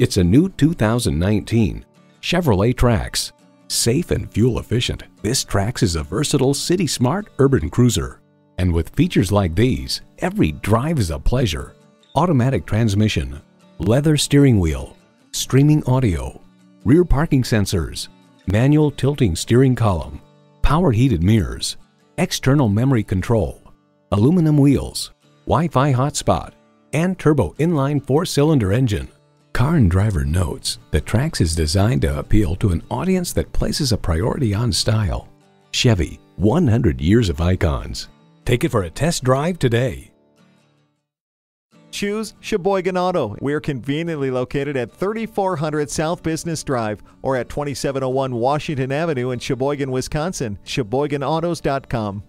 It's a new 2019 Chevrolet Trax. Safe and fuel efficient, this Trax is a versatile city smart urban cruiser. And with features like these, every drive is a pleasure. Automatic transmission, leather steering wheel, streaming audio, rear parking sensors, manual tilting steering column, power heated mirrors, external memory control, aluminum wheels, Wi-Fi hotspot, and turbo inline four-cylinder engine. Car and Driver notes that Trax is designed to appeal to an audience that places a priority on style. Chevy, 100 years of icons. Take it for a test drive today. Choose Sheboygan Auto. We're conveniently located at 3400 South Business Drive or at 2701 Washington Avenue in Sheboygan, Wisconsin. SheboyganAutos.com.